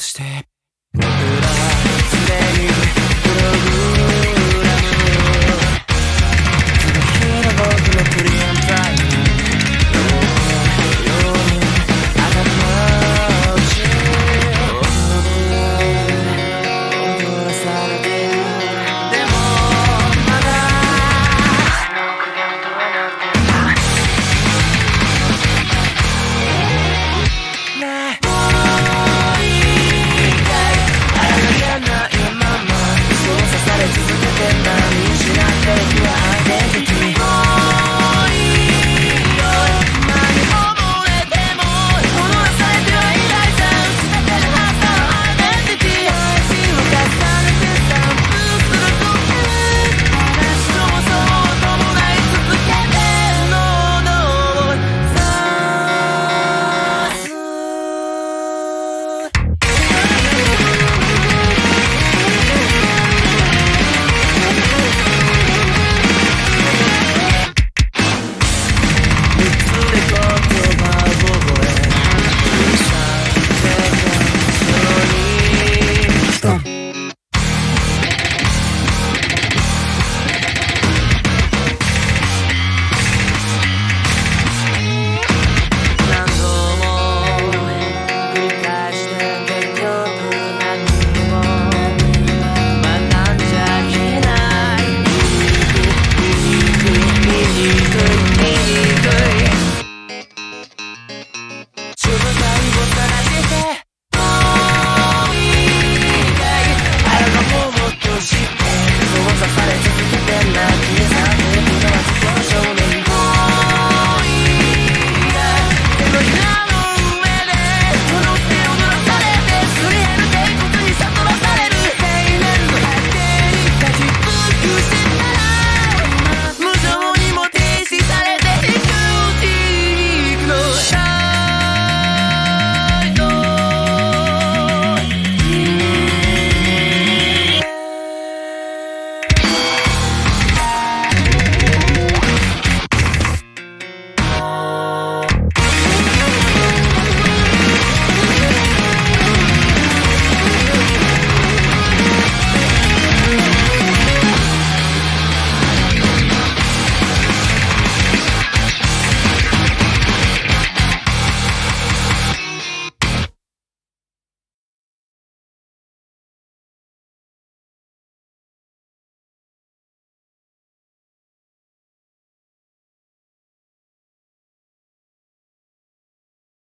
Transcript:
Step.